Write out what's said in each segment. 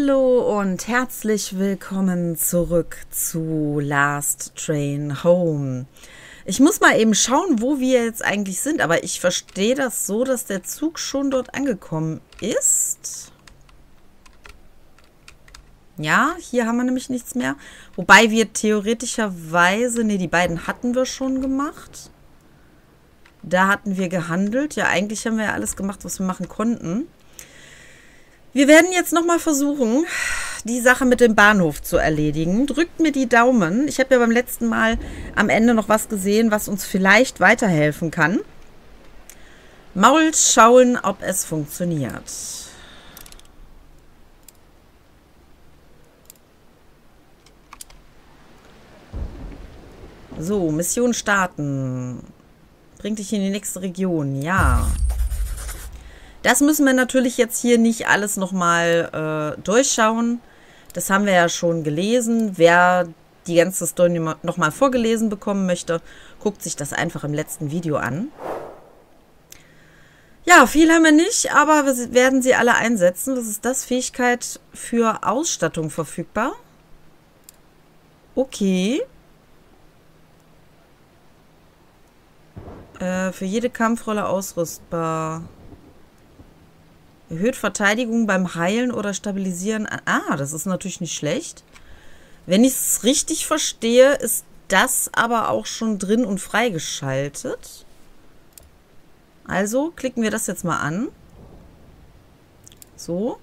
Hallo und herzlich willkommen zurück zu Last Train Home. Ich muss mal eben schauen, wo wir jetzt eigentlich sind, aber ich verstehe das so, dass der Zug schon dort angekommen ist. Ja, hier haben wir nämlich nichts mehr. Wobei wir theoretischerweise, ne, die beiden hatten wir schon gemacht. Da hatten wir gehandelt. Ja, eigentlich haben wir ja alles gemacht, was wir machen konnten. Wir werden jetzt nochmal versuchen, die Sache mit dem Bahnhof zu erledigen. Drückt mir die Daumen. Ich habe ja beim letzten Mal am Ende noch was gesehen, was uns vielleicht weiterhelfen kann. Maul schauen, ob es funktioniert. So, Mission starten. Bringt dich in die nächste Region. Ja. Das müssen wir natürlich jetzt hier nicht alles nochmal äh, durchschauen. Das haben wir ja schon gelesen. Wer die ganze Story nochmal vorgelesen bekommen möchte, guckt sich das einfach im letzten Video an. Ja, viel haben wir nicht, aber wir werden sie alle einsetzen. Was ist das? Fähigkeit für Ausstattung verfügbar. Okay. Äh, für jede Kampfrolle ausrüstbar. Erhöht Verteidigung beim Heilen oder Stabilisieren. Ah, das ist natürlich nicht schlecht. Wenn ich es richtig verstehe, ist das aber auch schon drin und freigeschaltet. Also klicken wir das jetzt mal an. So.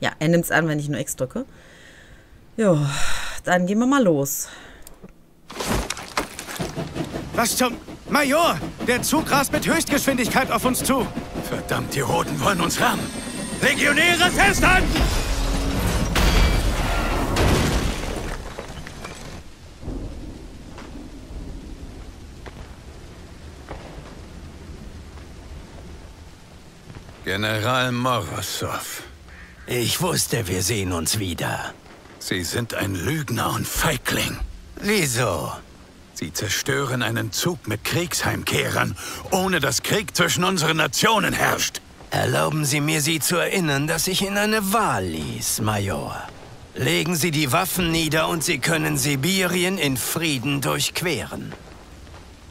Ja, er nimmt es an, wenn ich nur X drücke. Ja, dann gehen wir mal los. Was zum... Major! Der Zug rast mit Höchstgeschwindigkeit auf uns zu. Verdammt, die Roten wollen uns rammen. Legionäre festhalten! General Morosov. Ich wusste, wir sehen uns wieder. Sie sind ein Lügner und Feigling. Wieso? Sie zerstören einen Zug mit Kriegsheimkehrern, ohne dass Krieg zwischen unseren Nationen herrscht. Erlauben Sie mir, Sie zu erinnern, dass ich Ihnen eine Wahl ließ, Major. Legen Sie die Waffen nieder und Sie können Sibirien in Frieden durchqueren.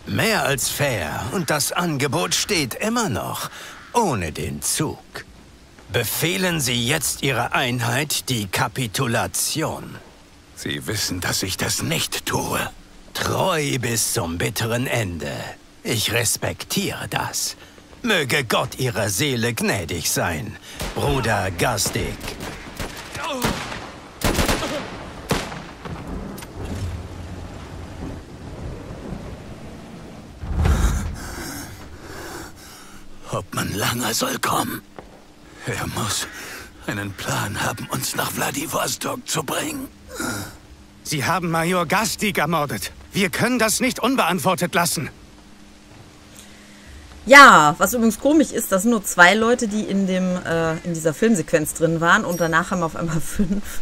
Mehr als fair und das Angebot steht immer noch, ohne den Zug. Befehlen Sie jetzt Ihrer Einheit die Kapitulation. Sie wissen, dass ich das nicht tue. Treu bis zum bitteren Ende. Ich respektiere das. Möge Gott ihrer Seele gnädig sein, Bruder Gastig. Hauptmann Langer soll kommen. Er muss einen Plan haben, uns nach Vladivostok zu bringen. Sie haben Major Gastig ermordet. Wir können das nicht unbeantwortet lassen. Ja, was übrigens komisch ist, das sind nur zwei Leute, die in, dem, äh, in dieser Filmsequenz drin waren und danach haben wir auf einmal fünf.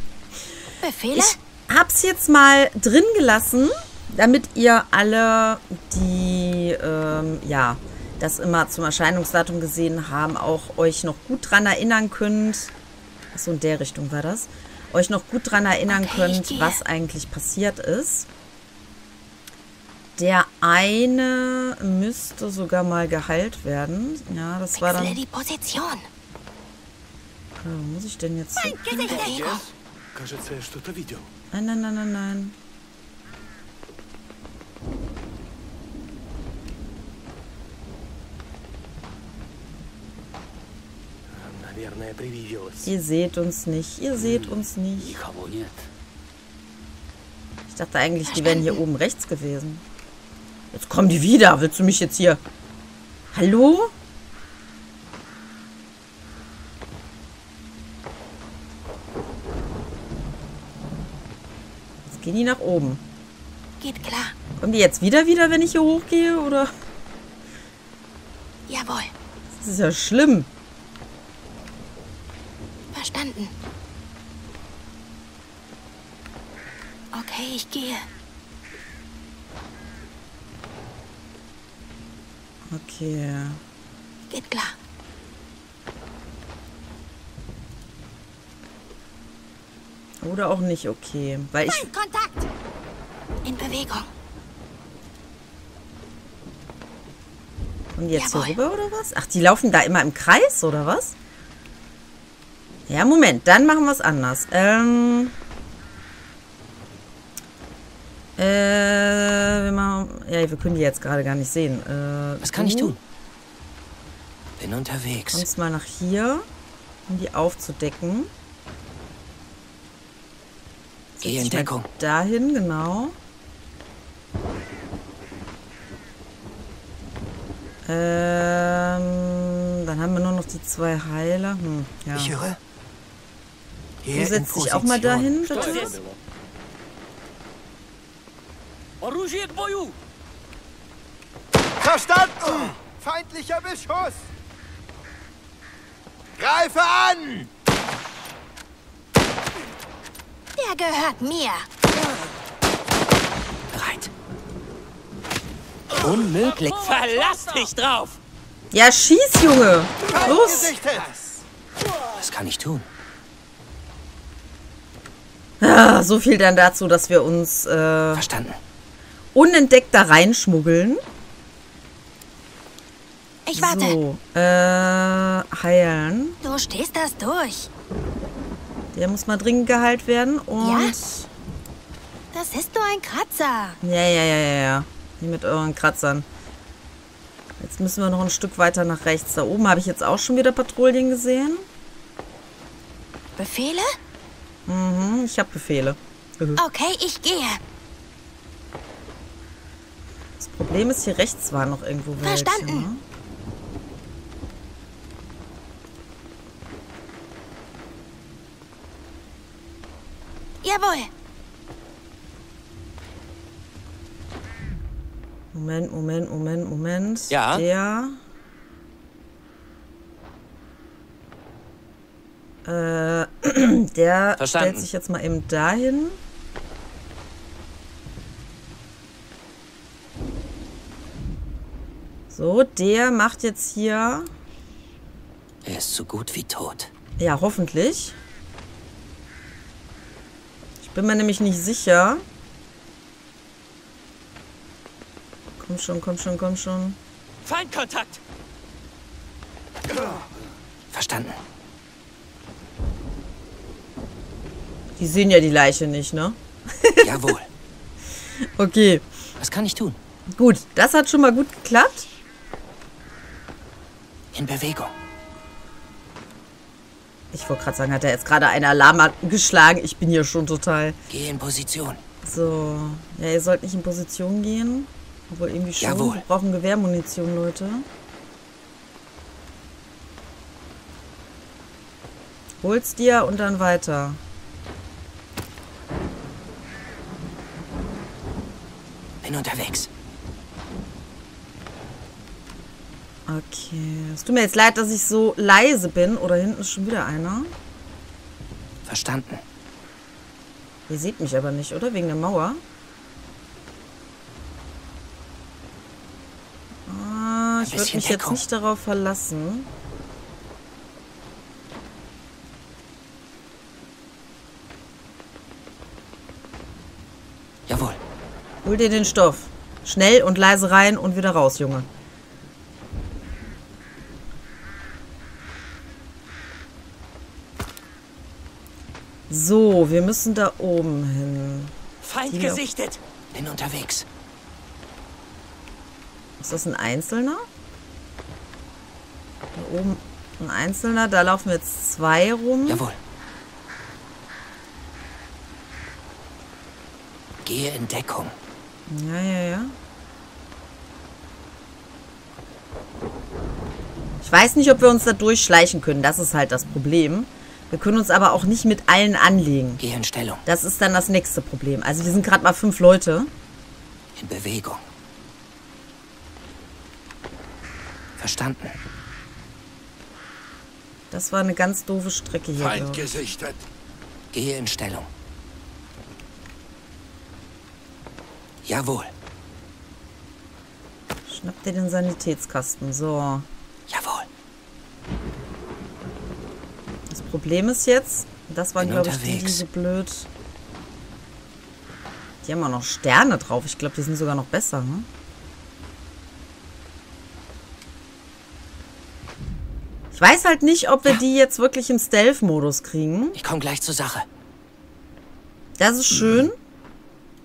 Befehle? Ich hab's jetzt mal drin gelassen, damit ihr alle, die, ähm, ja, das immer zum Erscheinungsdatum gesehen haben, auch euch noch gut dran erinnern könnt. Achso, in der Richtung war das. Euch noch gut dran erinnern okay, könnt, was eigentlich passiert ist. Der eine müsste sogar mal geheilt werden. Ja, das Wechsle war dann... die Position. Oh, muss ich denn jetzt... Nein, nein, nein, nein, nein. Ihr seht uns nicht, ihr seht uns nicht. Ich dachte eigentlich, die wären hier oben rechts gewesen. Jetzt kommen die wieder. Willst du mich jetzt hier... Hallo? Jetzt gehen die nach oben. Geht klar. Kommen die jetzt wieder wieder, wenn ich hier hochgehe, oder? Jawohl. Das ist ja schlimm. Verstanden. Okay, ich gehe. Okay. Geht klar. Oder auch nicht okay. Weil ich. Kontakt! In Bewegung. Und jetzt hier Jawohl. rüber oder was? Ach, die laufen da immer im Kreis oder was? Ja, Moment, dann machen wir es anders. Ähm. Äh, ja, wir können die jetzt gerade gar nicht sehen. Äh, Was kann ich du tun? Bin unterwegs. Kommst mal nach hier, um die aufzudecken. Geh in Setz dich mal Deckung. Dahin, genau. Ähm, dann haben wir nur noch die zwei Heiler. Hm, ja. Ich höre. Du Hier in setzt dich auch mal Position. dahin, bitte. Оружие к бою! Verstanden! Feindlicher Beschuss! Greife an! Der gehört mir. Bereit. Unmöglich! Verlass dich drauf! Ja, schieß, Junge! Los! Was kann ich tun? Ah, so viel dann dazu, dass wir uns äh, Verstanden. unentdeckt da reinschmuggeln. Ich warte. So, äh, heilen. Du stehst das durch. Der muss mal dringend geheilt werden. Und. Ja? Das ist nur ein Kratzer. Ja, ja, ja, ja, ja. Hier mit euren Kratzern. Jetzt müssen wir noch ein Stück weiter nach rechts. Da oben habe ich jetzt auch schon wieder Patrouillen gesehen. Befehle? Mhm, ich habe Befehle. Okay, ich gehe. Das Problem ist, hier rechts war noch irgendwo welche. Verstanden. Ne? Jawohl. Moment, Moment, Moment, Moment. Ja? Der. Äh, der Verstanden. stellt sich jetzt mal eben dahin. So, der macht jetzt hier. Er ist so gut wie tot. Ja, hoffentlich. Bin mir nämlich nicht sicher. Komm schon, komm schon, komm schon. Feindkontakt! Verstanden. Die sehen ja die Leiche nicht, ne? Jawohl. Okay, Was kann ich tun? gut. Das hat schon mal gut geklappt. In Bewegung. Ich wollte gerade sagen, hat er jetzt gerade einen Alarm geschlagen? Ich bin hier schon total. Geh in Position. So. Ja, ihr sollt nicht in Position gehen. Obwohl irgendwie schon. Jawohl. Wir brauchen Gewehrmunition, Leute. Hol's dir und dann weiter. Bin unterwegs. Okay. Es tut mir jetzt leid, dass ich so leise bin. Oder hinten ist schon wieder einer. Verstanden. Ihr seht mich aber nicht, oder? Wegen der Mauer. Ah, ich würde mich jetzt nicht darauf verlassen. Jawohl. Hol dir den Stoff. Schnell und leise rein und wieder raus, Junge. So, wir müssen da oben hin. Feind Die- gesichtet! Bin unterwegs. Ist das ein Einzelner? Da oben ein Einzelner. Da laufen jetzt zwei rum. Jawohl. Gehe in Deckung. Ja, ja, ja. Ich weiß nicht, ob wir uns da durchschleichen können. Das ist halt das Problem. Wir können uns aber auch nicht mit allen anlegen. Gehe in Stellung. Das ist dann das nächste Problem. Also wir sind gerade mal fünf Leute. In Bewegung. Verstanden. Das war eine ganz doofe Strecke hier. Feind gesichtet. Gehe in Stellung. Jawohl. Schnapp dir den Sanitätskasten. So. Jawohl. Das Problem ist jetzt, Das waren, glaube ich, die, die so blöd. Die haben auch noch Sterne drauf. Ich glaube, die sind sogar noch besser, ne? Ich weiß halt nicht, ob wir die jetzt wirklich im Stealth-Modus kriegen. Ich komme gleich zur Sache. Das ist schön.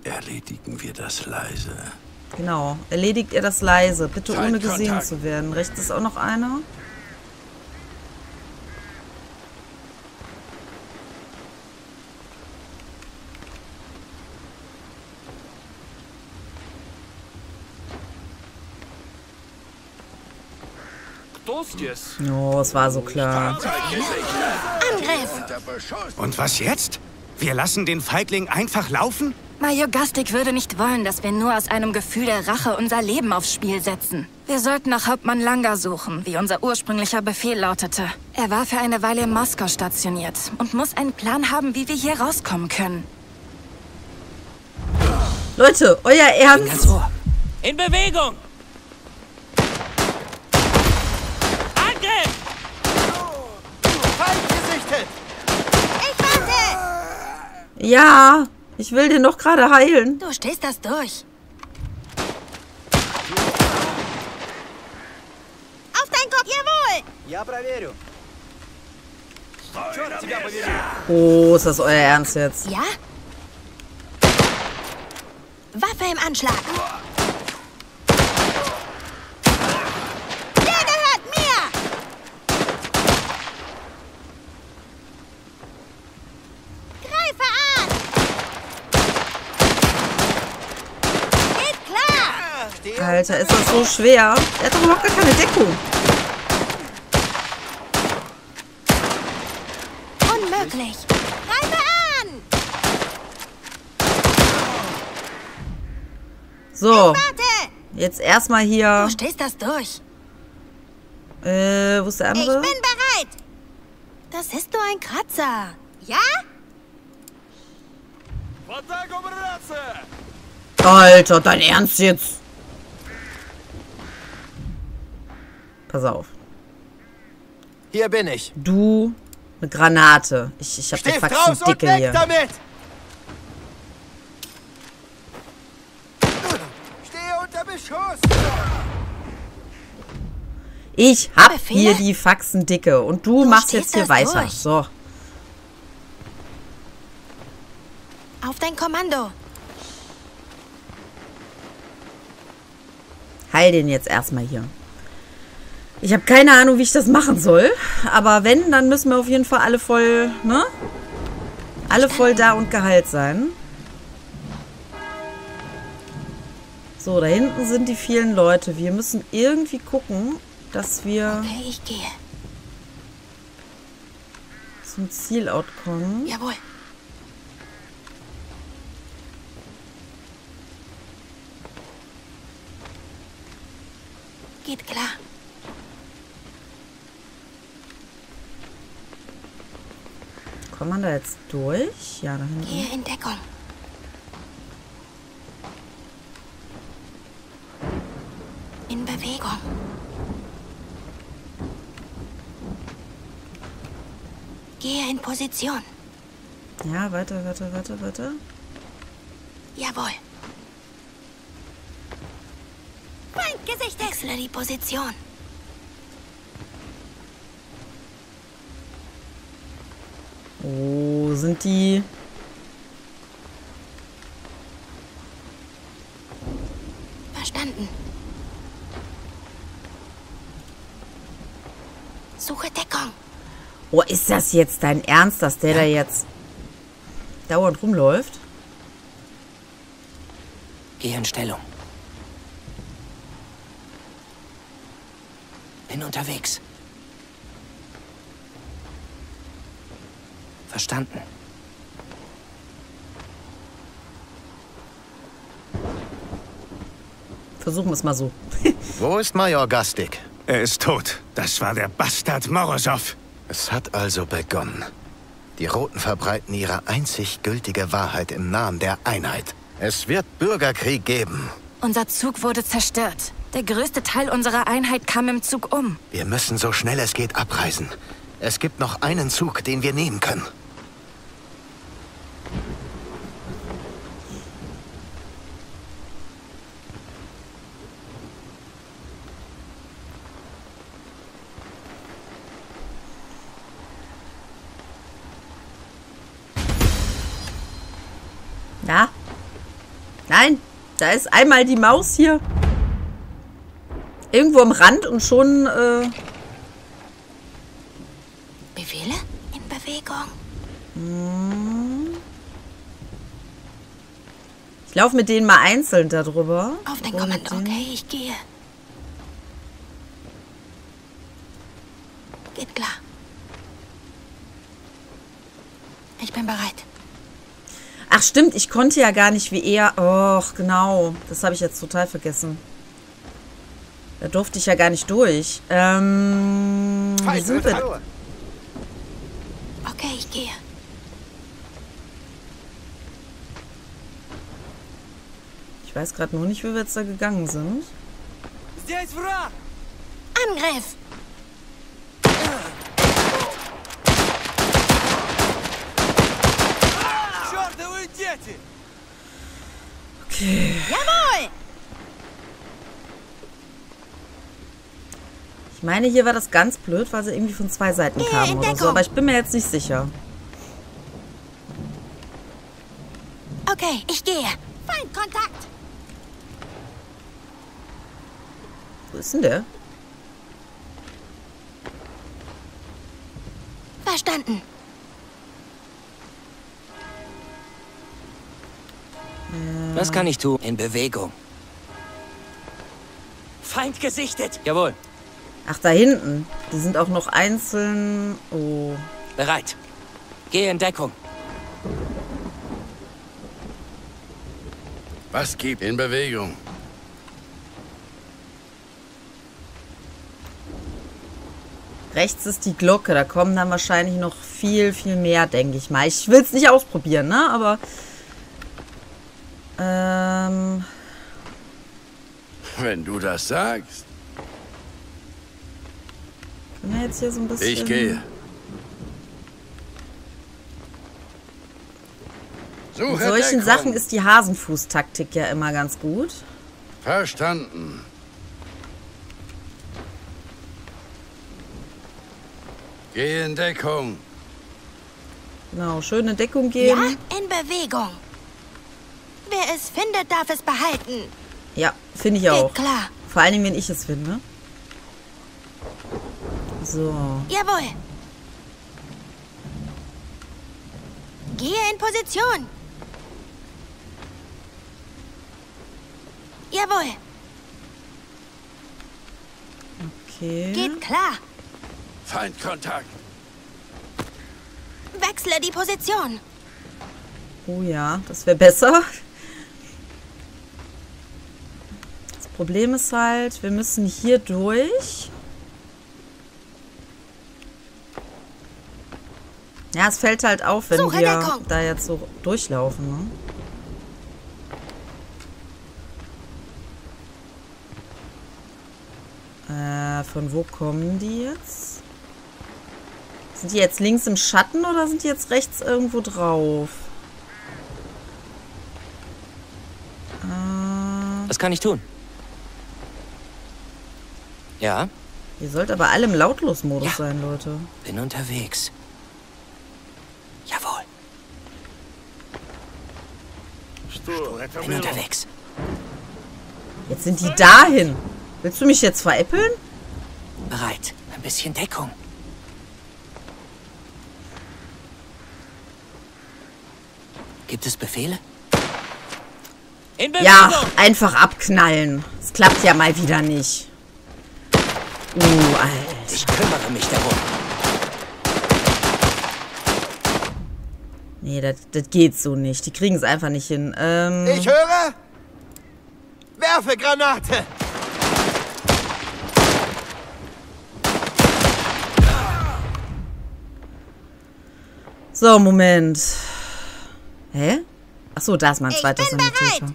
Erledigen wir das leise. Genau. Erledigt ihr das leise. Bitte ohne Feindkontakt. gesehen zu werden. Rechts ist auch noch einer. Oh, es war so klar. Angriff! Und was jetzt? Wir lassen den Feigling einfach laufen? Major Gastik würde nicht wollen, dass wir nur aus einem Gefühl der Rache unser Leben aufs Spiel setzen. Wir sollten nach Hauptmann Langa suchen, wie unser ursprünglicher Befehl lautete. Er war für eine Weile in Moskau stationiert und muss einen Plan haben, wie wir hier rauskommen können. Leute, euer Ernst? In Bewegung! Angriff! Feind gesichtet! Ich warte! Ja, ich will den doch gerade heilen. Du stehst das durch. Auf dein Kopf, jawohl! Я проверю. Черт тебя побери! Oh, ist das euer Ernst jetzt? Ja? Waffe im Anschlag. Alter, ist das so schwer. Er hat doch überhaupt gar keine Deckung. Unmöglich. Greife an! So. Jetzt erstmal hier. Du stehst das durch. Äh, wo ist der andere? Ich bin bereit. Das ist nur ein Kratzer. Ja? Alter, dein Ernst jetzt? Pass auf. Hier bin ich. Du, eine Granate. Ich, ich hab die Stift raus Faxen und dicke weg hier. damit! Stehe unter Beschuss! Ich hab Befehle? hier die Faxen dicke. Und du, Du machst jetzt hier weiter. durch. So. Auf dein Kommando. Heil den jetzt erstmal hier. Ich habe keine Ahnung, wie ich das machen soll. Aber wenn, dann müssen wir auf jeden Fall alle voll, ne? Alle voll da und geheilt sein. So, da hinten sind die vielen Leute. Wir müssen irgendwie gucken, dass wir Okay, ich gehe. zum Zielort kommen. Jawohl. Geht klar. Kommt man da jetzt durch? Ja, da hinten. Gehe in Deckung. In Bewegung. Gehe in Position. Ja, weiter, weiter, weiter, weiter. Jawohl. Feindgesicht. Wechsle die Position. Wo sind die? Verstanden. Suche Deckung. Oh, ist das jetzt dein Ernst, dass der da jetzt dauernd rumläuft? Geh in Stellung. Bin unterwegs. Verstanden. Versuchen wir es mal so. Wo ist Major Gastik? Er ist tot. Das war der Bastard Morosow. Es hat also begonnen. Die Roten verbreiten ihre einzig gültige Wahrheit im Namen der Einheit. Es wird Bürgerkrieg geben. Unser Zug wurde zerstört. Der größte Teil unserer Einheit kam im Zug um. Wir müssen so schnell es geht abreisen. Es gibt noch einen Zug, den wir nehmen können. Nein, da ist einmal die Maus hier. Irgendwo am Rand und schon, äh, Befehle? In Bewegung. ich laufe mit denen mal einzeln darüber. Auf Und Kommando. den- Okay, ich gehe. Geht klar. Ich bin bereit. Ach stimmt, ich konnte ja gar nicht wie er. Och, genau. Das habe ich jetzt total vergessen. Da durfte ich ja gar nicht durch. Ähm, wie sind wir? Okay, ich gehe. Ich weiß gerade nur nicht, wie wir jetzt da gegangen sind. Angriff! Okay. Jawohl! Ich meine, hier war das ganz blöd, weil sie irgendwie von zwei Seiten kamen oder so. Aber ich bin mir jetzt nicht sicher. Okay, ich gehe. Feindkontakt! Wo ist denn der? Verstanden. Was kann ich tun? In Bewegung. Feind gesichtet. Jawohl. Ach, da hinten. Die sind auch noch einzeln. Oh. Bereit. Gehe in Deckung. Was gibt in Bewegung? Rechts ist die Glocke. Da kommen dann wahrscheinlich noch viel, viel mehr, denke ich mal. Ich will es nicht ausprobieren, ne? Aber. Ähm. Wenn du das sagst. Können wir jetzt hier so ein bisschen. Ich gehe. In solchen Deckung. Sachen ist die Hasenfuß-Taktik ja immer ganz gut. Verstanden. Geh in Deckung. Genau, schöne Deckung Ja, geben. in Bewegung. Wer es findet, darf es behalten. Ja, finde ich auch. Geht klar. Vor allen Dingen, wenn ich es finde. So. Jawohl. Gehe in Position. Jawohl. Okay. Geht klar. Feindkontakt. Wechsle die Position. Oh ja, das wäre besser. Das Problem ist halt, wir müssen hier durch. Ja, es fällt halt auf, wenn Suche wir da jetzt so durchlaufen. Ne? Äh, von wo kommen die jetzt? Sind die jetzt links im Schatten oder sind die jetzt rechts irgendwo drauf? Äh, Was kann ich tun? Ja, ihr sollt aber alle im Lautlos-Modus Ja. sein, Leute. bin unterwegs. Jawohl, bin unterwegs. Jetzt sind die dahin. Willst du mich jetzt veräppeln? Bereit. Ein bisschen Deckung. Gibt es Befehle? Ja, einfach abknallen. Es klappt ja mal wieder nicht. Uh, Alter. Ich kümmere mich darum. Nee, das, das geht so nicht. Die kriegen es einfach nicht hin. Ähm, Ich höre! Werfe Granate! so, Moment. Hä? Achso, da ist mein bin Sanitäter.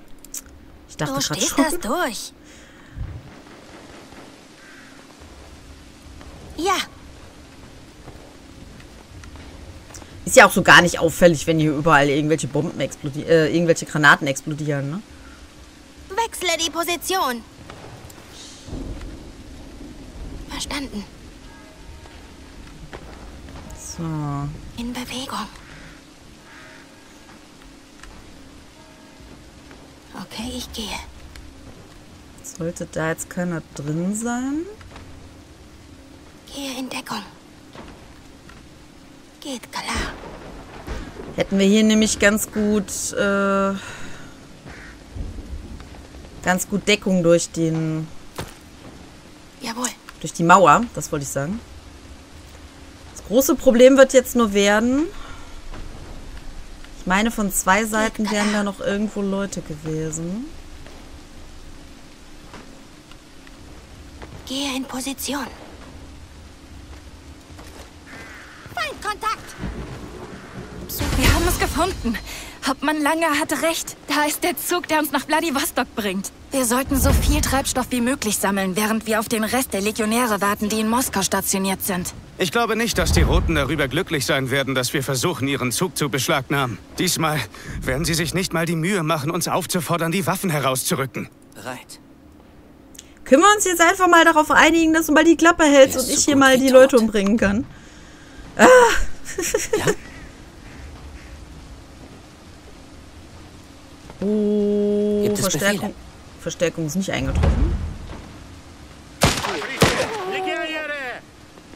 Ich dachte Du gerade schon. das durch. Ja, Ist ja auch so gar nicht auffällig, wenn hier überall irgendwelche Bomben explodieren, äh, irgendwelche Granaten explodieren, ne? wechsle die Position. Verstanden. So. In Bewegung. Okay, ich gehe. Sollte da jetzt keiner drin sein? Gehe in Deckung. Geht klar. Hätten wir hier nämlich ganz gut, äh, ganz gut Deckung durch den, Jawohl. durch die Mauer, das wollte ich sagen. Das große Problem wird jetzt nur werden, ich meine, von zwei Seiten wären da noch irgendwo Leute gewesen. Gehe in Position. Feindkontakt! Wir haben es gefunden. Hauptmann Langer hatte recht. Da ist der Zug, der uns nach Vladivostok bringt. Wir sollten so viel Treibstoff wie möglich sammeln, während wir auf den Rest der Legionäre warten, die in Moskau stationiert sind. Ich glaube nicht, dass die Roten darüber glücklich sein werden, dass wir versuchen, ihren Zug zu beschlagnahmen. Diesmal werden sie sich nicht mal die Mühe machen, uns aufzufordern, die Waffen herauszurücken. Bereit. Können wir uns jetzt einfach mal darauf einigen, dass du mal die Klappe hältst und ich so hier mal die Leute umbringen kann? Ja? Oh, Verstärkung. Befehle? Verstärkung ist nicht eingetroffen.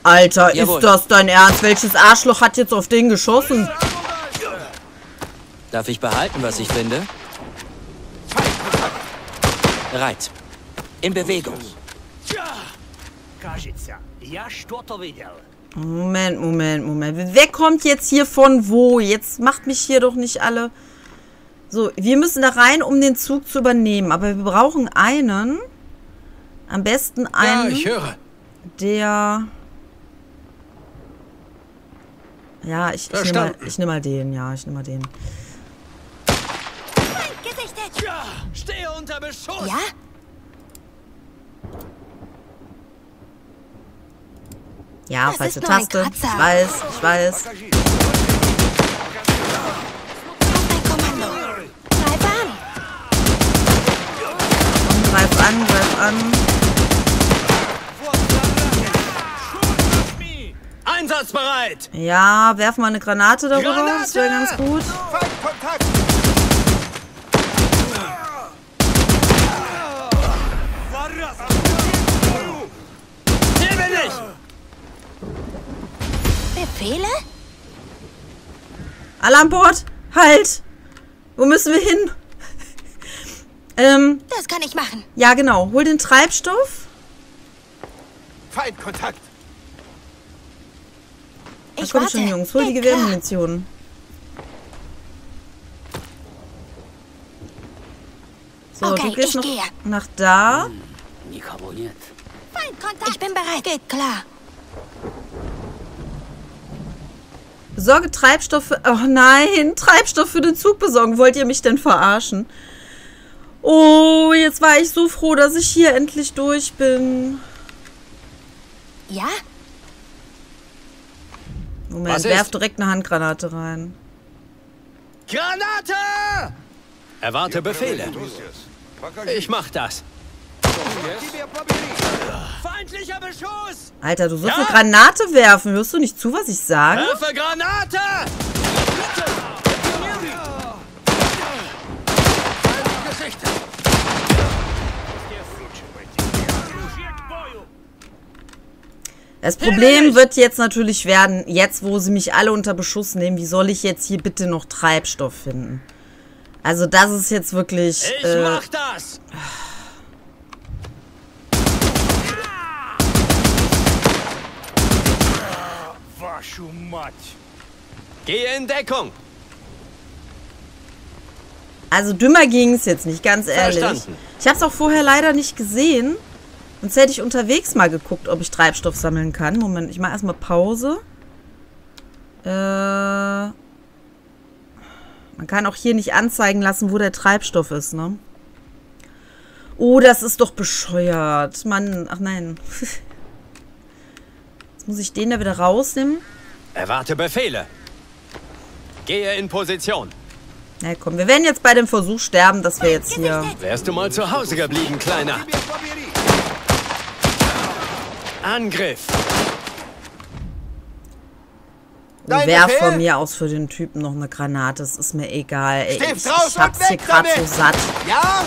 Alter, Jawohl. ist das dein Ernst? Welches Arschloch hat jetzt auf den geschossen? Darf ich behalten, was ich finde? Bereit. In Bewegung. Moment, Moment, Moment. Wer kommt jetzt hier von wo? Jetzt macht mich hier doch nicht alle. So, wir müssen da rein, um den Zug zu übernehmen. Aber wir brauchen einen. Am besten Ja, einen, ich höre. der. Ja, ich, ich nehme mal, ich nehm mal den. Ja, ich nehme mal den. Gesichtet! Stehe unter Beschuss! Ja? Ja, Das falsche Taste. Ich weiß, ich weiß. An, greif an. Einsatzbereit! Ja, werfen wir eine Granate darüber. Das wäre ganz Granate! gut. Befehle? Alle an Bord. Halt. Wo müssen wir hin? Ähm, Das kann ich machen. ja genau. Hol den Treibstoff. Feindkontakt! Da Ich komm warte. schon, Jungs. Hol die. Gewehrmunition. So, Okay, du gehst ich noch gehe. nach da. Feindkontakt! Ich bin bereit. Geht klar. Besorge Treibstoff für... Oh nein, Treibstoff für den Zug besorgen. Wollt ihr mich denn verarschen? Oh, jetzt war ich so froh, dass ich hier endlich durch bin. Ja? Moment, Was ist? werf direkt eine Handgranate rein. Granate! Erwarte Befehle. Ich mach das. Feindlicher Beschuss! Alter, du sollst Ja? eine Granate werfen. Hörst du nicht zu, was ich sage? Werfe Granate! Das Problem wird jetzt natürlich werden, jetzt wo sie mich alle unter Beschuss nehmen, wie soll ich jetzt hier bitte noch Treibstoff finden? Also das ist jetzt wirklich... Ich äh, mach das! Gehe in Deckung. also dümmer ging es jetzt nicht, ganz ehrlich. Verstanden. Ich habe es auch vorher leider nicht gesehen. Sonst hätte ich unterwegs mal geguckt, ob ich Treibstoff sammeln kann. Moment, ich mache erstmal Pause. Äh, man kann auch hier nicht anzeigen lassen, wo der Treibstoff ist, ne? Oh, das ist doch bescheuert. Mann, ach nein. Jetzt muss ich den da wieder rausnehmen. Erwarte Befehle. Gehe in Position. Na komm, wir werden jetzt bei dem Versuch sterben, dass wir jetzt hier... Wärst du mal zu Hause geblieben, Kleiner? Angriff. Werf Befehl? von mir aus für den Typen noch eine Granate. Es ist mir egal. Ey, ich, raus ich hier weg gerade so satt. Ja?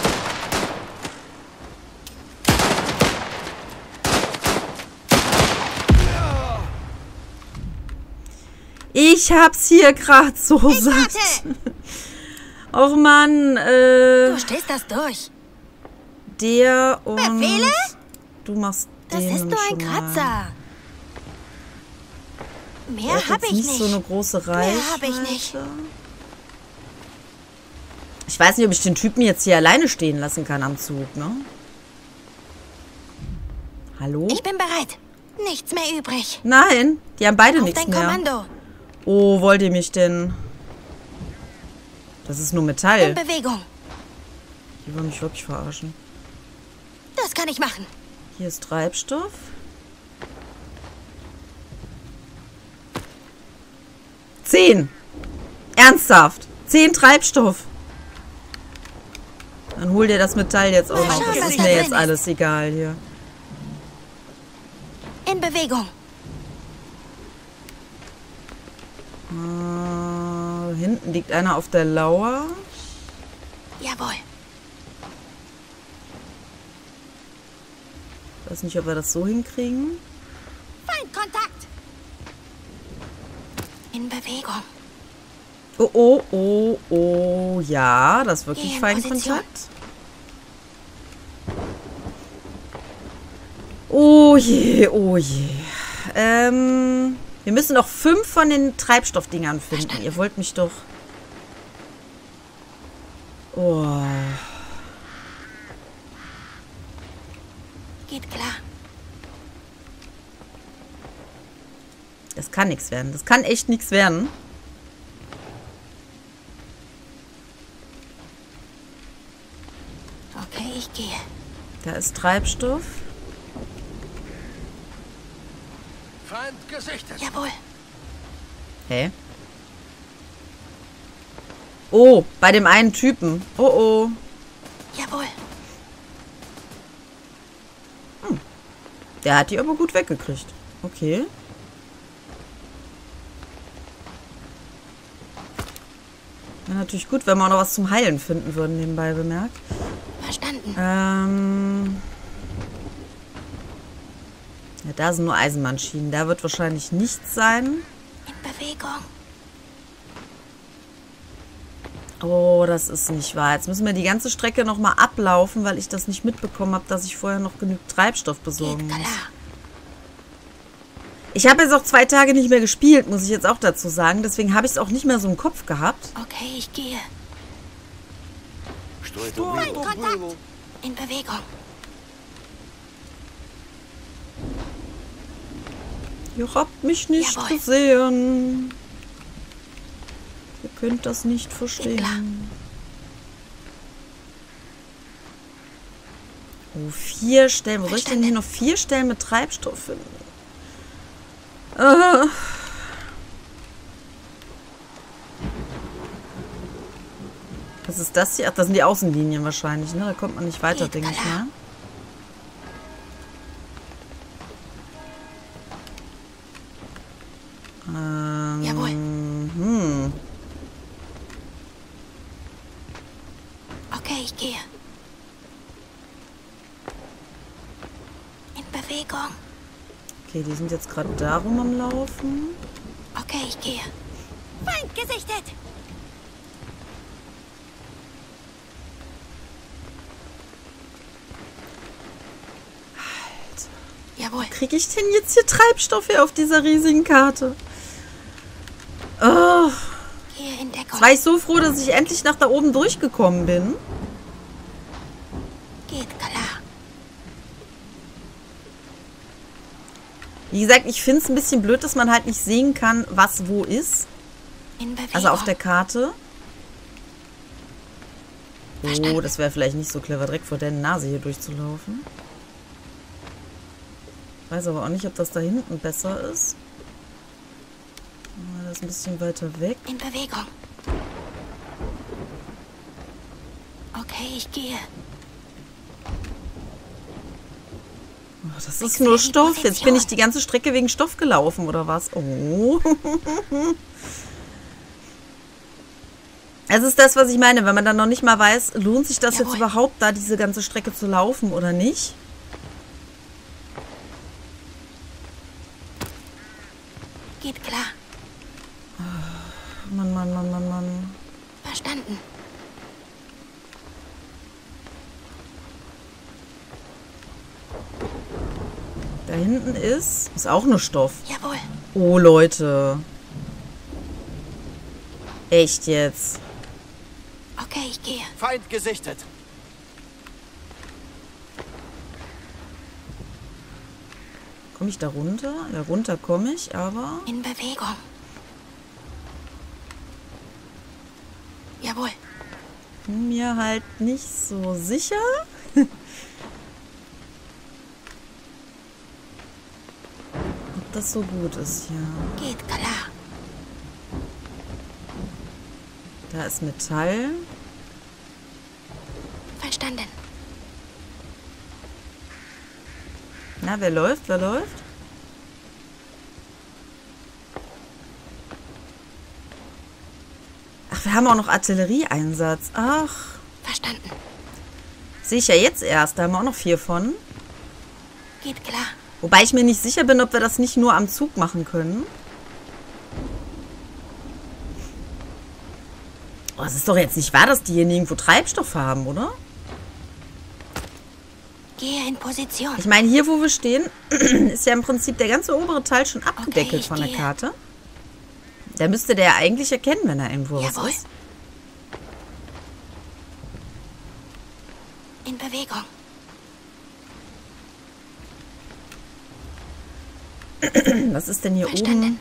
Ich hab's hier gerade so Ich satt. Och Mann, äh, Du stehst das durch. der und... Befehle? Du machst Das ist nur ein. Kratzer. Mehr hat hab jetzt ich nicht so eine große Reichweite. Mehr hab ich nicht. Ich weiß nicht, ob ich den Typen jetzt hier alleine stehen lassen kann am Zug, ne? Hallo? Ich bin bereit. Nichts mehr übrig. Nein, die haben beide Auf nichts dein mehr. Kommando. Oh, wollt ihr mich denn? Das ist nur In Metall. Bewegung. Die wollen mich wirklich verarschen. Das kann ich machen. Hier ist Treibstoff. Zehn. Ernsthaft. Zehn Treibstoff. Dann hol dir das Metall jetzt auch noch. Das ist mir jetzt alles egal hier. In Bewegung. Äh, hinten liegt einer auf der Lauer. Jawohl. Weiß nicht, ob wir das so hinkriegen. Feindkontakt. In Bewegung. Oh, oh, oh, oh. Ja, das ist wirklich in Feindkontakt. Oh je, oh je. Ähm, wir müssen noch fünf von den Treibstoffdingern finden. Ihr wollt mich doch... Oh. Geht klar. Das kann nichts werden. Das kann echt nichts werden. Okay, ich gehe. Da ist Treibstoff. Feind gesichtet. Jawohl. Hä? Oh, bei dem einen Typen. Oh, oh. Jawohl. Der hat die aber gut weggekriegt. Okay. Wäre natürlich gut, wenn wir auch noch was zum Heilen finden würden, nebenbei bemerkt. Verstanden. Ähm. Ja, da sind nur Eisenbahnschienen. Da wird wahrscheinlich nichts sein. In Bewegung. Oh, das ist nicht wahr. Jetzt müssen wir die ganze Strecke nochmal ablaufen, weil ich das nicht mitbekommen habe, dass ich vorher noch genügend Treibstoff besorgen muss. Ich habe jetzt auch zwei Tage nicht mehr gespielt, muss ich jetzt auch dazu sagen. Deswegen habe ich es auch nicht mehr so im Kopf gehabt. Okay, ich gehe. Mein Kontakt. In Bewegung. Ihr habt mich nicht Jawohl. gesehen. Ihr könnt das nicht verstehen. Oh, vier Stellen. Wo soll ich denn hier noch vier Stellen mit Treibstoff finden? Äh. Was ist das hier? Ach, das sind die Außenlinien wahrscheinlich, ne? Da kommt man nicht weiter, denke ich mal. Ähm, Jawohl. Hm. Okay, ich gehe. In Bewegung. Okay, die sind jetzt gerade darum am Laufen. Okay, ich gehe. Feind gesichtet. Jawohl. Kriege ich denn jetzt hier Treibstoff her auf dieser riesigen Karte? Oh, Gehe in Deckung. jetzt war ich so froh, dass ich endlich nach da oben durchgekommen bin. Geht klar. Wie gesagt, ich finde es ein bisschen blöd, dass man halt nicht sehen kann, was wo ist. Also auf der Karte. Oh, das wäre vielleicht nicht so clever, direkt vor der Nase hier durchzulaufen. Weiß aber auch nicht, ob das da hinten besser ist. Ah, Das ist ein bisschen weiter weg. In Bewegung. Okay, ich gehe. Oh, das ist nur Stoff. Jetzt bin ich die ganze Strecke wegen Stoff gelaufen, oder was? Oh. Es ist das, was ich meine, wenn man dann noch nicht mal weiß, lohnt sich das Jawohl. jetzt überhaupt, da diese ganze Strecke zu laufen oder nicht? Geht klar. Mann, Mann, Mann, Mann, Mann. Verstanden. Da hinten ist, ist auch nur Stoff. Jawohl. Oh, Leute. Echt jetzt? Okay, ich gehe. Feind gesichtet. Komme ich da runter? Ja, runter komme ich, aber... In Bewegung. Jawohl. bin mir halt nicht so sicher. das so gut ist hier. Geht klar. Da ist Metall. Verstanden. Na, wer läuft? Wer läuft? Ach, wir haben auch noch Artillerieeinsatz. Ach, Verstanden. sehe ich ja jetzt erst. Da haben wir auch noch vier von. Geht klar. Wobei ich mir nicht sicher bin, ob wir das nicht nur am Zug machen können. Oh, es ist doch jetzt nicht wahr, dass die hier nirgendwo Treibstoff haben, oder? Gehe in Position. Ich meine, hier, wo wir stehen, ist ja im Prinzip der ganze obere Teil schon abgedeckelt ich von der gehe. Karte. Da müsste der ja eigentlich erkennen, wenn er irgendwo was Jawohl. ist. In Bewegung. Was ist denn hier Verstanden. oben?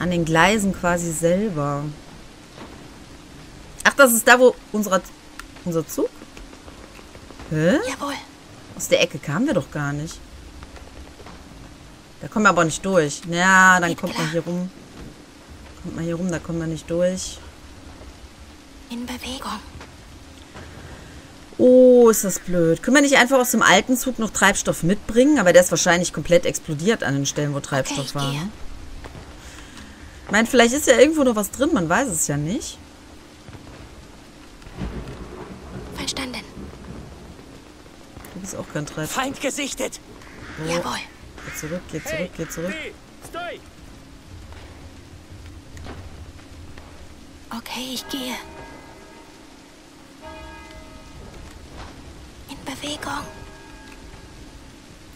An den Gleisen quasi selber. Ach, das ist da, wo unser, unser Zug? Hä? Jawohl. Aus der Ecke kamen wir doch gar nicht. Da kommen wir aber nicht durch. Ja, dann Geht kommt klar. man hier rum. Kommt man hier rum, da kommen wir nicht durch. In Bewegung. Oh, ist das blöd. Können wir nicht einfach aus dem alten Zug noch Treibstoff mitbringen? Aber der ist wahrscheinlich komplett explodiert an den Stellen, wo Treibstoff ich war. gehe. Ich meine, vielleicht ist ja irgendwo noch was drin, man weiß es ja nicht. Verstanden. Du bist auch kein Treibstoff. Feind gesichtet. Jawohl. Geh zurück, geh zurück, geh zurück. Okay, ich gehe. Bewegung.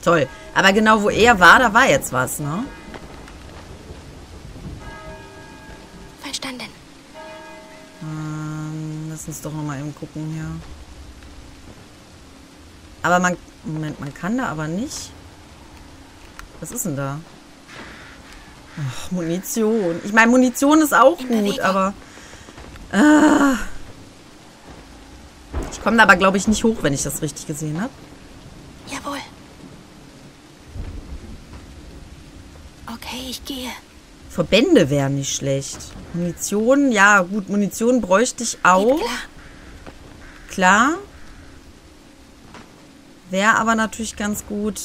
Toll. Aber genau wo er war, da war jetzt was, ne? Verstanden. Ähm, lass uns doch nochmal eben gucken hier. Aber man... Moment, man kann da aber nicht... Was ist denn da? Ach, Munition. Ich meine, Munition ist auch In gut, Bewegung. aber... Ah. Ich komme da aber, glaube ich, nicht hoch, wenn ich das richtig gesehen habe. Jawohl. Okay, ich gehe. Verbände wären nicht schlecht. Munition, ja gut, Munition bräuchte ich auch. klar. Klar. Wäre aber natürlich ganz gut.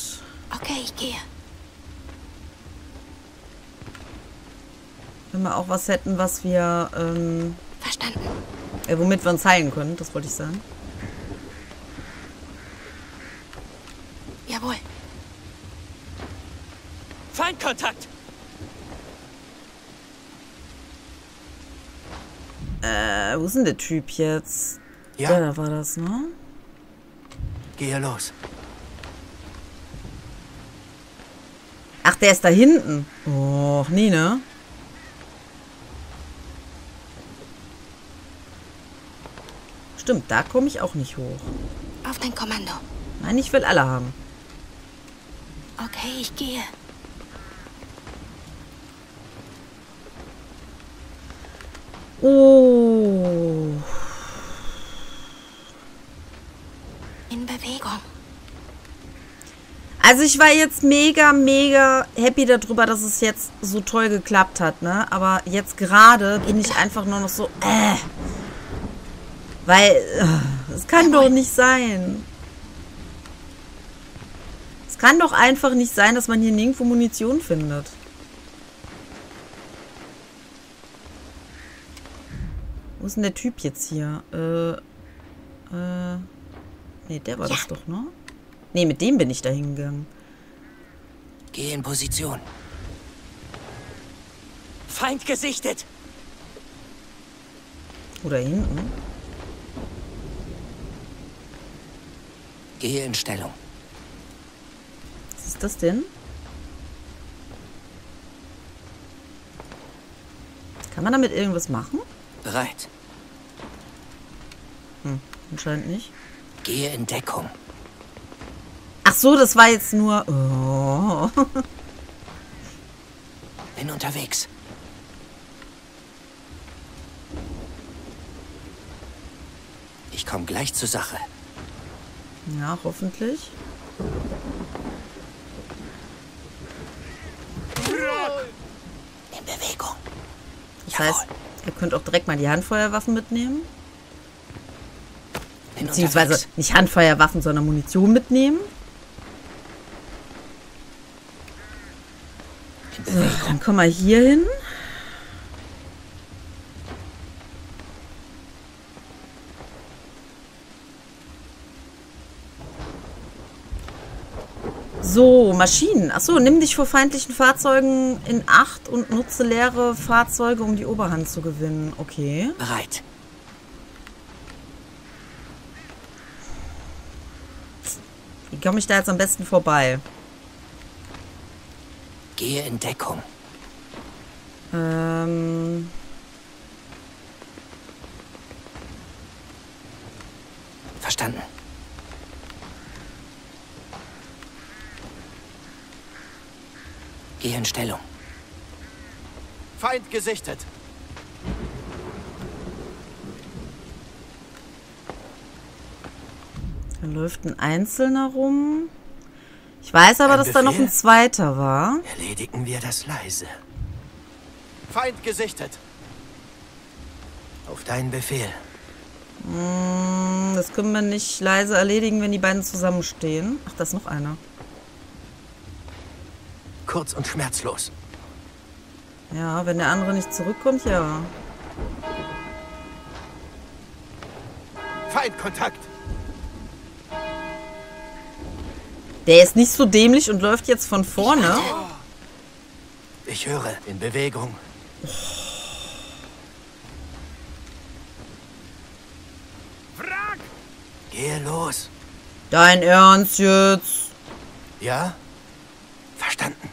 Okay, ich gehe. Wenn wir auch was hätten, was wir, ähm, Verstanden. äh, womit wir uns heilen können, das wollte ich sagen. Jawohl. Feindkontakt. Äh, wo ist denn der Typ jetzt? Ja. Ja, da war das, ne? Gehe los. Ach, der ist da hinten. Och, nie, ne? Stimmt, da komme ich auch nicht hoch. Auf dein Kommando. Nein, ich will alle haben. Okay, ich gehe. Oh. In Bewegung. Also ich war jetzt mega, mega happy darüber, dass es jetzt so toll geklappt hat, ne? Aber jetzt gerade bin ich einfach nur noch so, äh. Weil, äh, es kann doch nicht sein. kann doch einfach nicht sein, dass man hier nirgendwo Munition findet. Wo ist denn der Typ jetzt hier? Äh, äh, nee, der war das doch, ne? Nee, mit dem bin ich da hingegangen. Geh in Position. Feind gesichtet. Oder hinten. Gehe in Stellung. Was ist das denn? Kann man damit irgendwas machen? Bereit. Anscheinend nicht. Gehe in Deckung. Ach so, das war jetzt nur... Oh. Bin unterwegs. Ich komme gleich zur Sache. Ja, hoffentlich. In Bewegung. Das heißt, ihr könnt auch direkt mal die Handfeuerwaffen mitnehmen. Beziehungsweise nicht Handfeuerwaffen, sondern Munition mitnehmen. So, dann kommen wir hier hin. So, Maschinen. Achso, nimm dich vor feindlichen Fahrzeugen in Acht und nutze leere Fahrzeuge, um die Oberhand zu gewinnen. Okay. Bereit. Wie komme ich da jetzt am besten vorbei? Gehe in Deckung. Ähm. Verstanden. Gehe in Stellung. Feind gesichtet. Da läuft ein Einzelner rum. Ich weiß aber, Ein dass da noch ein Befehl? zweiter war. Erledigen wir das leise. Feind gesichtet. Auf deinen Befehl. Hm, Das können wir nicht leise erledigen, wenn die beiden zusammenstehen. Ach, da ist noch einer. Kurz und schmerzlos. Ja, wenn der andere nicht zurückkommt, ja. Feindkontakt. Der ist nicht so dämlich und läuft jetzt von vorne. Ich höre. In Bewegung. Wrack. Gehe los. Dein Ernst jetzt? Ja? Verstanden.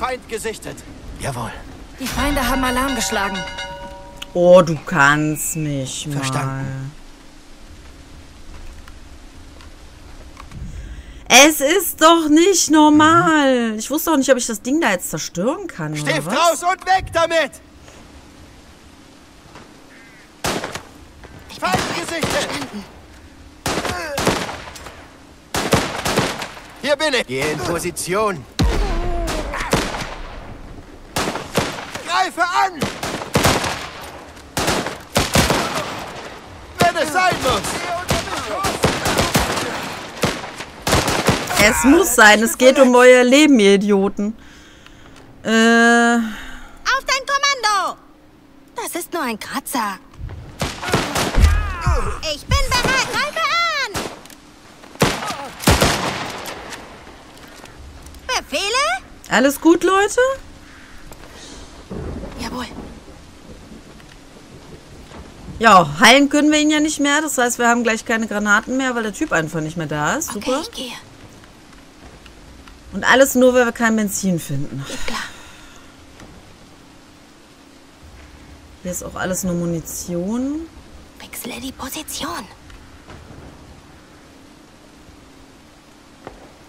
Feind gesichtet. Jawohl. Die Feinde haben Alarm geschlagen. Oh, du kannst mich mal. Verstanden. Es ist doch nicht normal. Ich wusste auch nicht, ob ich das Ding da jetzt zerstören kann. Stift oder was? raus und weg damit. Feind gesichtet. Hier bin ich. Gehe in Position. Greife an. Wenn es sein muss. Es muss sein. Es geht um euer Leben, ihr Idioten. Äh, Auf dein Kommando! Das ist nur ein Kratzer. Ich bin bereit. Greife an! Befehle? alles gut, Leute? Jawohl. Ja, heilen können wir ihn ja nicht mehr. Das heißt, wir haben gleich keine Granaten mehr, weil der Typ einfach nicht mehr da ist. Okay, Super. ich gehe. Und alles nur, weil wir kein Benzin finden. Geht klar. Hier ist auch alles nur Munition. Wechsle die Position.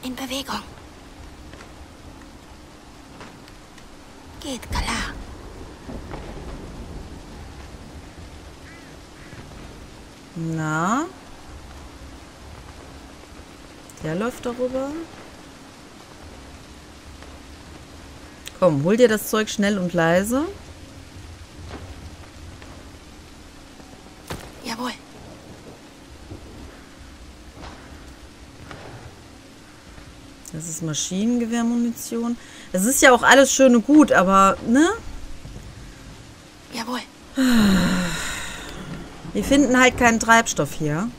In Bewegung. Geht klar. Na? Der läuft darüber. Komm, hol dir das Zeug schnell und leise. Jawohl. Das ist Maschinengewehrmunition. Es ist ja auch alles schön und gut, aber, ne? Jawohl. Wir finden halt keinen Treibstoff hier.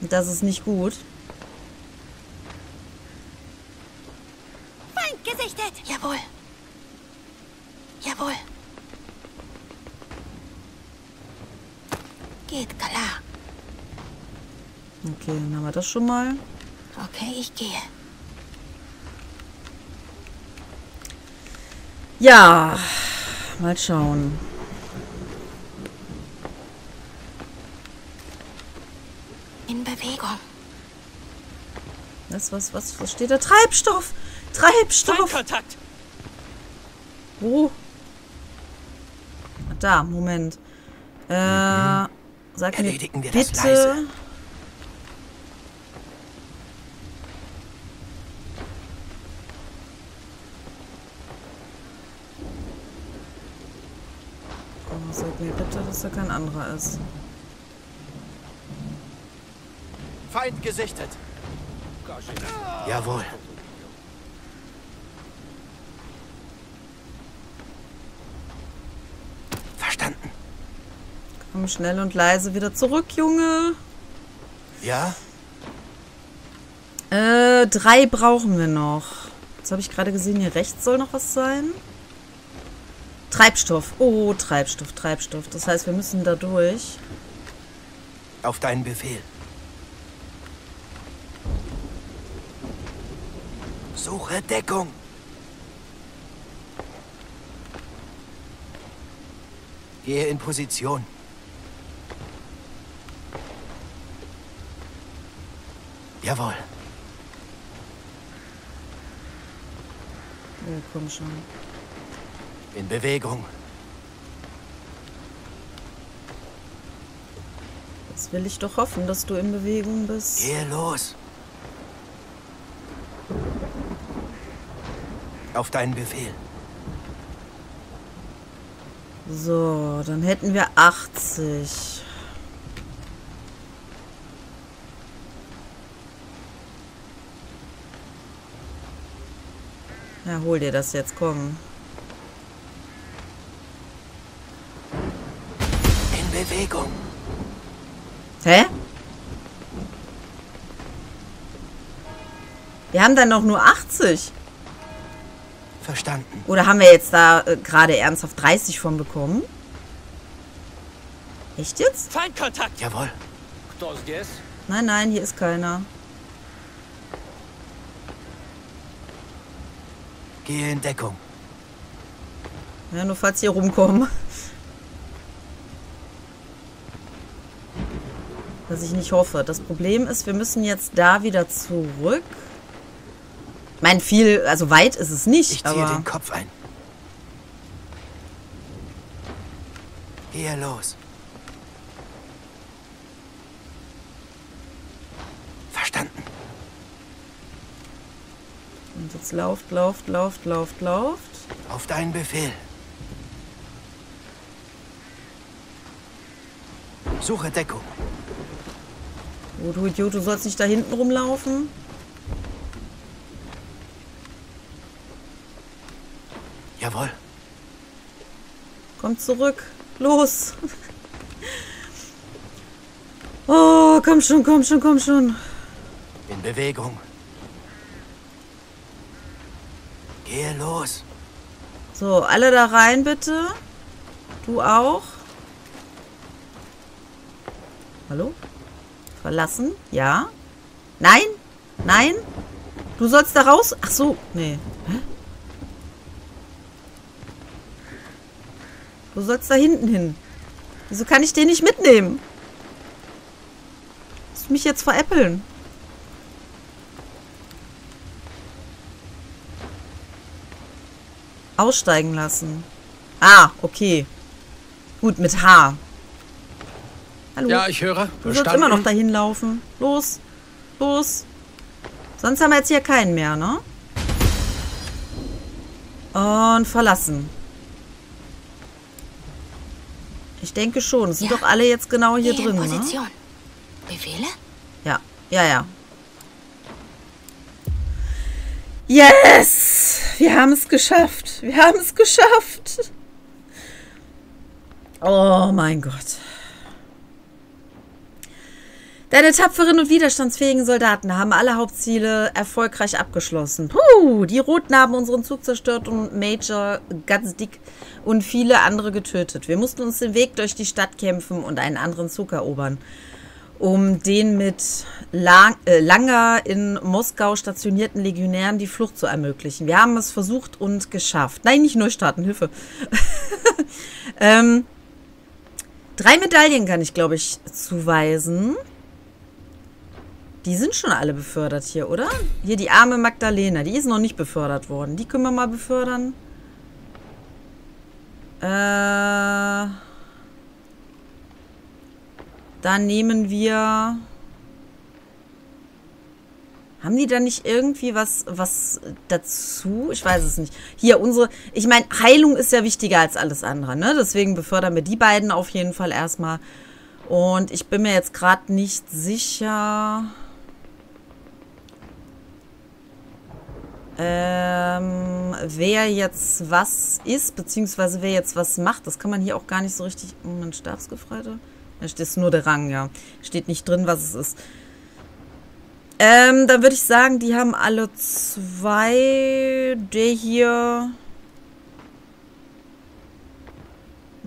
Und das ist nicht gut. Feind gesichtet. Jawohl. Jawohl. Geht klar. Okay, dann haben wir das schon mal. Okay, ich gehe. Ja, mal schauen. In Bewegung. Was, was, was, was steht da? Treibstoff! Treibstoff! Feindkontakt! Wo? Da, Moment. Äh, sag mir Erledigen wir das bitte. leise. Oh, sag mir bitte, dass da kein anderer ist. Feind gesichtet. Jawohl. Verstanden. Komm schnell und leise wieder zurück, Junge. Ja? Äh, drei brauchen wir noch. Jetzt habe ich gerade gesehen, hier rechts soll noch was sein. Treibstoff. Oh, Treibstoff, Treibstoff. Das heißt, wir müssen da durch. Auf deinen Befehl. Suche Deckung. Gehe in Position. Jawohl. Oh, komm schon. In Bewegung. Das will ich doch hoffen, dass du in Bewegung bist. Gehe los. Auf deinen Befehl. So, dann hätten wir 80. Ja, hol dir das jetzt, komm. In Bewegung. Hä? Wir haben dann noch nur 80. Verstanden. Oder haben wir jetzt da äh, gerade ernsthaft 30 von bekommen? Echt jetzt? Feindkontakt! Jawohl. Nein, nein, hier ist keiner. Gehe in Deckung. Ja, nur falls hier rumkommen. Was ich nicht hoffe. Das Problem ist, wir müssen jetzt da wieder zurück. Ich meine, viel, also weit ist es nicht, Ich ziehe den Kopf ein. Gehe los. Verstanden. Und jetzt lauft, lauft, lauft, lauft, lauft. Auf deinen Befehl. Suche Deckung. Du Idiot, du sollst nicht da hinten rumlaufen. Jawohl. Komm zurück. Los. Oh, komm schon, komm schon, komm schon. In Bewegung. Gehe los. So, alle da rein, bitte. Du auch. Hallo? Verlassen? Ja? Nein? Nein? Du sollst da raus? Ach so, nee. Du sollst da hinten hin. Wieso kann ich den nicht mitnehmen? Musst du mich jetzt veräppeln? Aussteigen lassen. Ah, okay. Gut, mit H. Hallo. Ja, ich höre. du sollst Verstanden. immer noch dahin laufen. Los. Los. Sonst haben wir jetzt hier keinen mehr, ne? Und verlassen. Ich denke schon. Es sind Ja. doch alle jetzt genau hier Gehe drin, in ne? Position. Befehle? Ja, ja, ja. Yes! Wir haben es geschafft. Wir haben es geschafft. Oh mein Gott. Deine tapferen und widerstandsfähigen Soldaten haben alle Hauptziele erfolgreich abgeschlossen. Puh, die Roten haben unseren Zug zerstört und Major Gatsdick und viele andere getötet. Wir mussten uns den Weg durch die Stadt kämpfen und einen anderen Zug erobern, um den mit Lang äh, Langer in Moskau stationierten Legionären die Flucht zu ermöglichen. Wir haben es versucht und geschafft. Nein, nicht Neustarten, Hilfe. ähm, drei Medaillen kann ich, glaube ich, zuweisen. Die sind schon alle befördert hier, oder? Hier die arme Magdalena, die ist noch nicht befördert worden. Die können wir mal befördern. Äh, dann nehmen wir... Haben die da nicht irgendwie was, was dazu? Ich weiß es nicht. Hier, unsere... Ich meine, Heilung ist ja wichtiger als alles andere, ne? Deswegen befördern wir die beiden auf jeden Fall erstmal. Und ich bin mir jetzt gerade nicht sicher... Ähm, wer jetzt was ist, beziehungsweise wer jetzt was macht, das kann man hier auch gar nicht so richtig... Moment, Stabsgefreite? Da steht nur der Rang, ja. Steht nicht drin, was es ist. Ähm, dann würde ich sagen, die haben alle zwei. Der hier...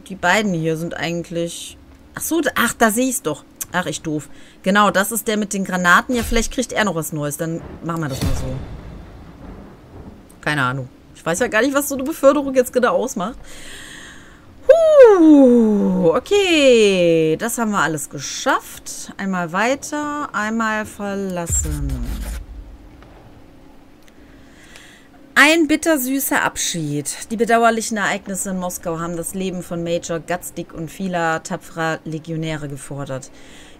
Die beiden hier sind eigentlich... Ach so, ach, da sehe ich es doch. Ach, ich doof. Genau, das ist der mit den Granaten. Ja, vielleicht kriegt er noch was Neues. Dann machen wir das mal so. Keine Ahnung. Ich weiß ja gar nicht, was so eine Beförderung jetzt genau ausmacht. Huh, okay. Das haben wir alles geschafft. Einmal weiter, einmal verlassen. Ein bittersüßer Abschied. Die bedauerlichen Ereignisse in Moskau haben das Leben von Major Gatzdik und vieler tapferer Legionäre gefordert.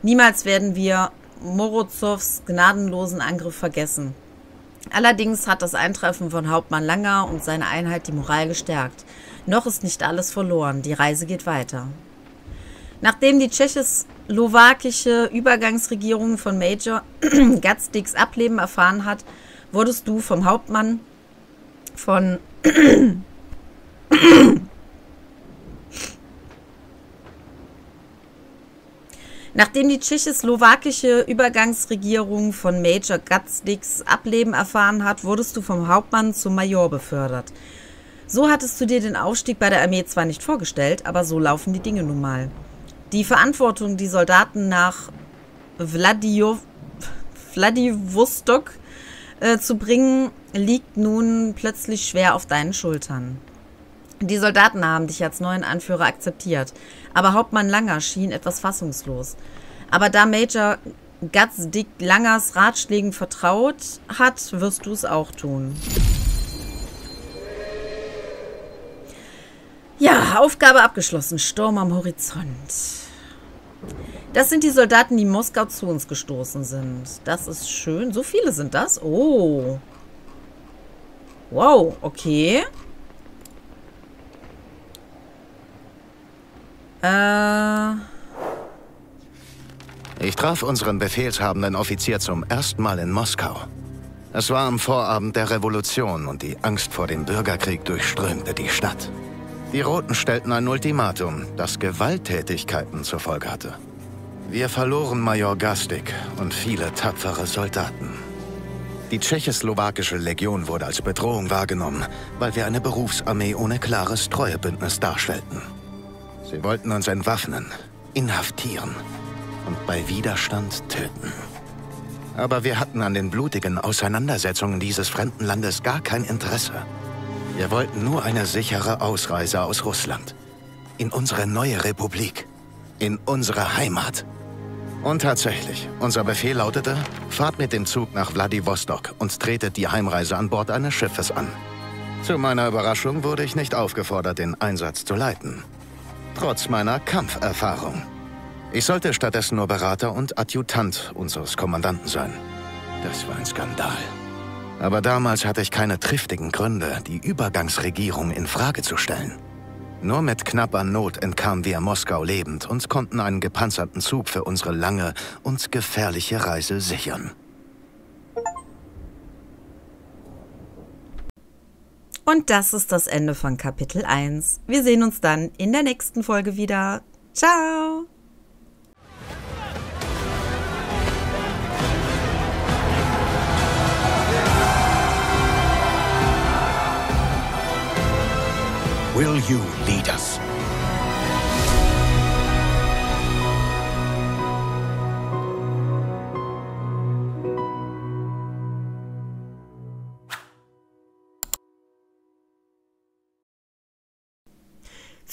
Niemals werden wir Morozows gnadenlosen Angriff vergessen. Allerdings hat das Eintreffen von Hauptmann Langer und seine Einheit die Moral gestärkt. Noch ist nicht alles verloren, die Reise geht weiter. Nachdem die tschechoslowakische Übergangsregierung von Major Gatsdicks Ableben erfahren hat, wurdest du vom Hauptmann von Nachdem die tschechoslowakische Übergangsregierung von Major Gatsdicks Ableben erfahren hat, wurdest du vom Hauptmann zum Major befördert. So hattest du dir den Aufstieg bei der Armee zwar nicht vorgestellt, aber so laufen die Dinge nun mal. Die Verantwortung, die Soldaten nach Vladiv Vladivostok äh, zu bringen, liegt nun plötzlich schwer auf deinen Schultern. Die Soldaten haben dich als neuen Anführer akzeptiert, aber Hauptmann Langer schien etwas fassungslos. Aber da Major Guts Dick Langers Ratschlägen vertraut hat, wirst du es auch tun. Ja, Aufgabe abgeschlossen. Sturm am Horizont. Das sind die Soldaten, die Moskau zu uns gestoßen sind. Das ist schön. So viele sind das? Oh. Wow, okay. Äh. Ich traf unseren befehlshabenden Offizier zum ersten Mal in Moskau. Es war am Vorabend der Revolution und die Angst vor dem Bürgerkrieg durchströmte die Stadt. Die Roten stellten ein Ultimatum, das Gewalttätigkeiten zur Folge hatte. Wir verloren Major Gastik und viele tapfere Soldaten. Die tschechoslowakische Legion wurde als Bedrohung wahrgenommen, weil wir eine Berufsarmee ohne klares Treuebündnis darstellten. Sie wollten uns entwaffnen, inhaftieren und bei Widerstand töten. Aber wir hatten an den blutigen Auseinandersetzungen dieses fremden Landes gar kein Interesse. Wir wollten nur eine sichere Ausreise aus Russland. In unsere neue Republik. In unsere Heimat. Und tatsächlich, unser Befehl lautete, fahrt mit dem Zug nach Wladiwostok und tretet die Heimreise an Bord eines Schiffes an. Zu meiner Überraschung wurde ich nicht aufgefordert, den Einsatz zu leiten trotz meiner Kampferfahrung. Ich sollte stattdessen nur Berater und Adjutant unseres Kommandanten sein. Das war ein Skandal. Aber damals hatte ich keine triftigen Gründe, die Übergangsregierung in Frage zu stellen. Nur mit knapper Not entkamen wir Moskau lebend und konnten einen gepanzerten Zug für unsere lange und gefährliche Reise sichern. Und das ist das Ende von Kapitel 1. Wir sehen uns dann in der nächsten Folge wieder. Ciao! Will you lead us?